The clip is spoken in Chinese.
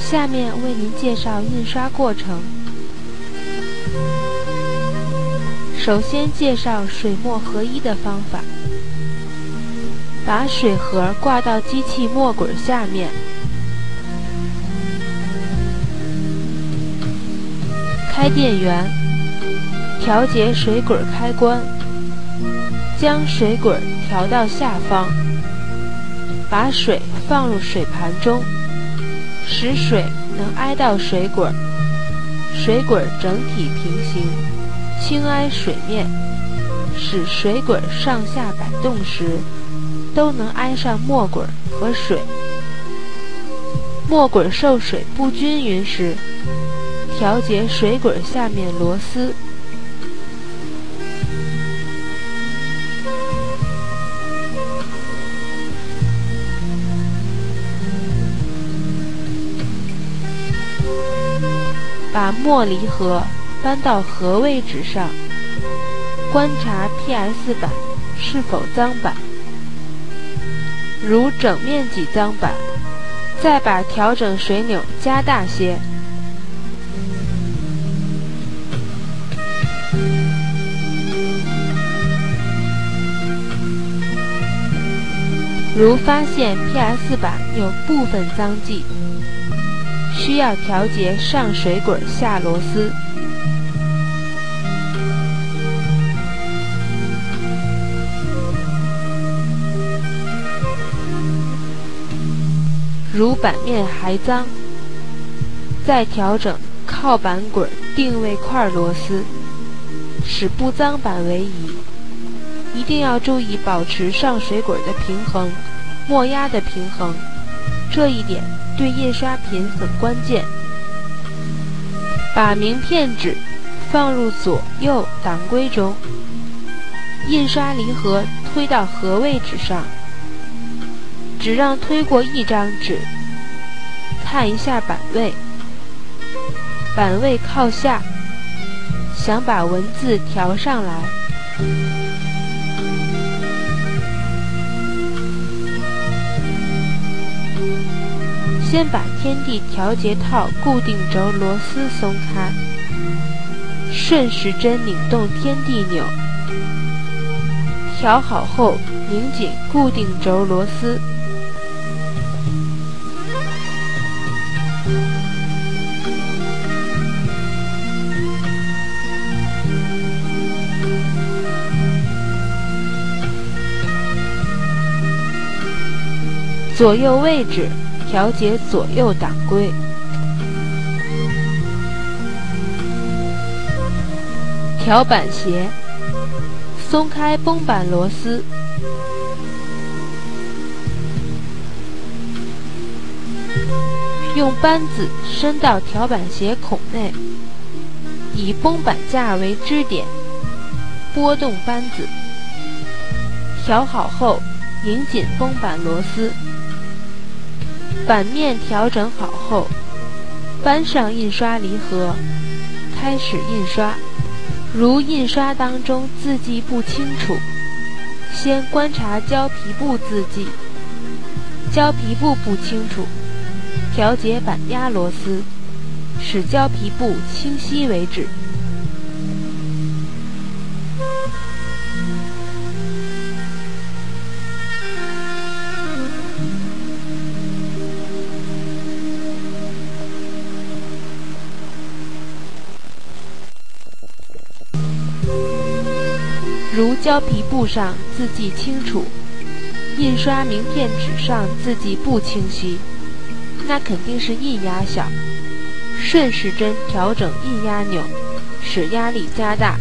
下面为您介绍印刷过程。首先介绍水墨合一的方法。把水盒挂到机器墨滚下面，开电源，调节水滚开关，将水滚调到下方，把水放入水盘中，使水能挨到水滚，水滚整体平行，轻挨水面，使水滚上下摆动时。都能挨上墨滚和水。墨滚受水不均匀时，调节水滚下面螺丝。把墨离盒搬到盒位置上，观察 PS 板是否脏板。如整面积脏板，再把调整水钮加大些。如发现 PS 板有部分脏迹，需要调节上水滚下螺丝。如板面还脏，再调整靠板滚定位块螺丝，使不脏板为宜。一定要注意保持上水滚的平衡，墨压的平衡，这一点对印刷品很关键。把名片纸放入左右档规中，印刷离合推到合位置上。只让推过一张纸，看一下板位，板位靠下，想把文字调上来。先把天地调节套固定轴螺丝松开，顺时针拧动天地钮，调好后拧紧固定轴螺丝。左右位置调节左右档规，调板斜，松开绷板螺丝，用扳子伸到调板斜孔内，以绷板架为支点，拨动扳子，调好后拧紧绷板螺丝。板面调整好后，搬上印刷离合，开始印刷。如印刷当中字迹不清楚，先观察胶皮布字迹。胶皮布不清楚，调节板压螺丝，使胶皮布清晰为止。如胶皮布上字迹清楚，印刷名片纸上字迹不清晰，那肯定是印压小。顺时针调整印压钮，使压力加大。